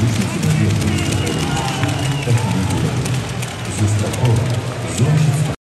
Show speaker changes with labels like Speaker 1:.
Speaker 1: Слышите, Застрахован.